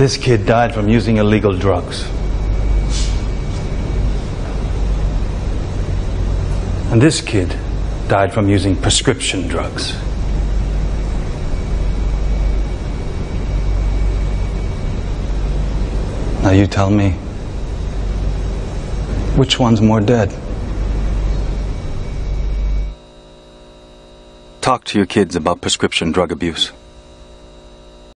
This kid died from using illegal drugs. And this kid died from using prescription drugs. Now you tell me, which one's more dead? Talk to your kids about prescription drug abuse.